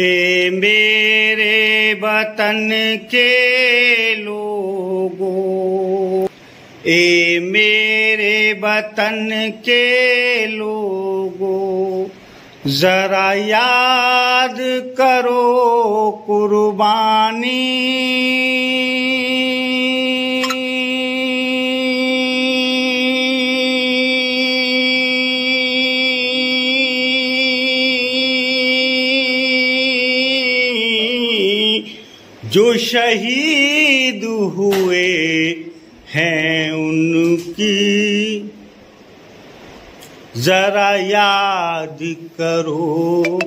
ए मेरे वतन के लोगों ए मेरे वतन के लोगों जरा याद करो कुर्बानी। जो शहीद हुए हैं उनकी। जरा याद करो